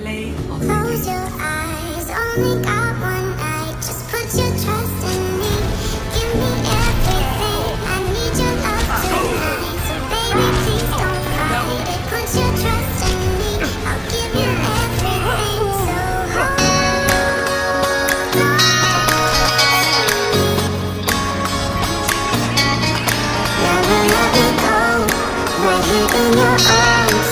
play of Close your eyes, only got one night Just put your trust in me. Give me everything. I need your love tonight. So baby, please don't fight Put your trust in me. I'll give you everything. So hold on. Never let me go. Right here in your arms.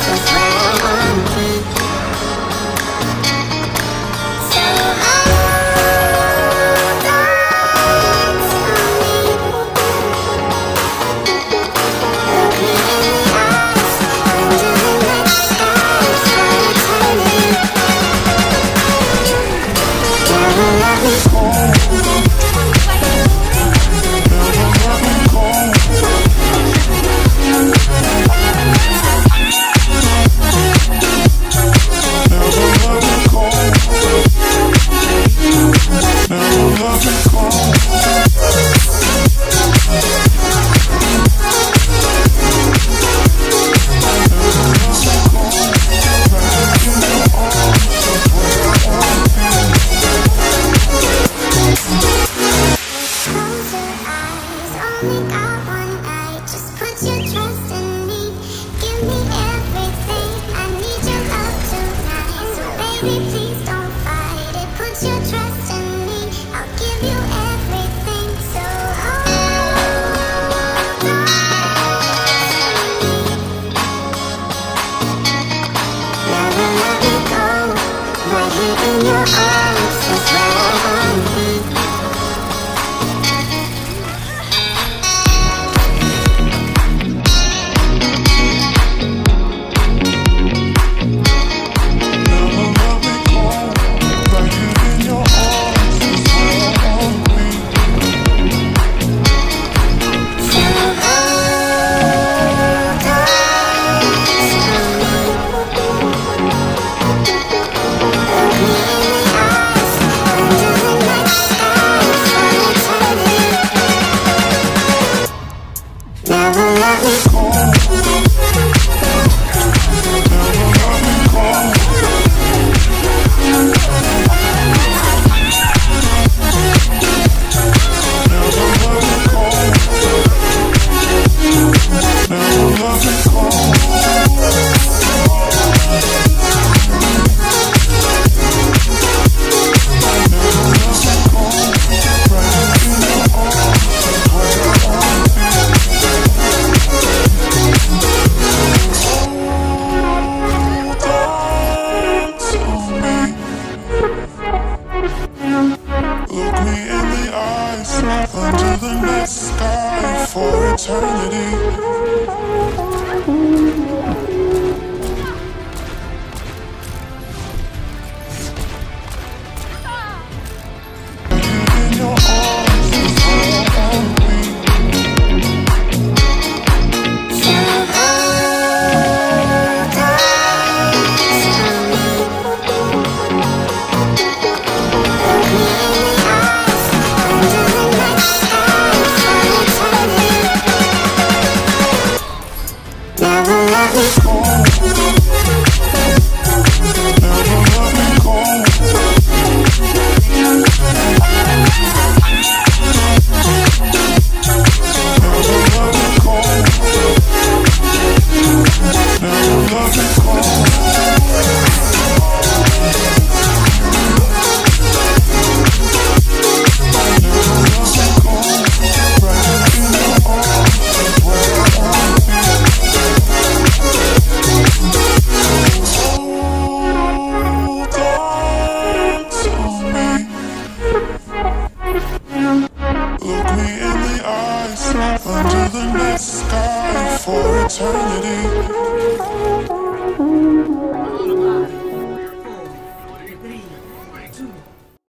back home. for eternity. Oh. turn it in.